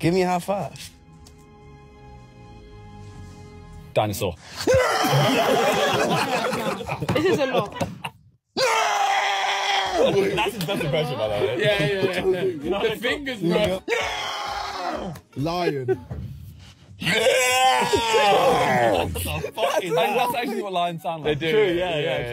Give me a high five. Dinosaur. This is a lot. That's his best impression, by the way. Yeah, yeah, yeah. the fingers, bro. Lion. That's, that's actually what lions sound like. They do. True, yeah, yeah, yeah, yeah. yeah.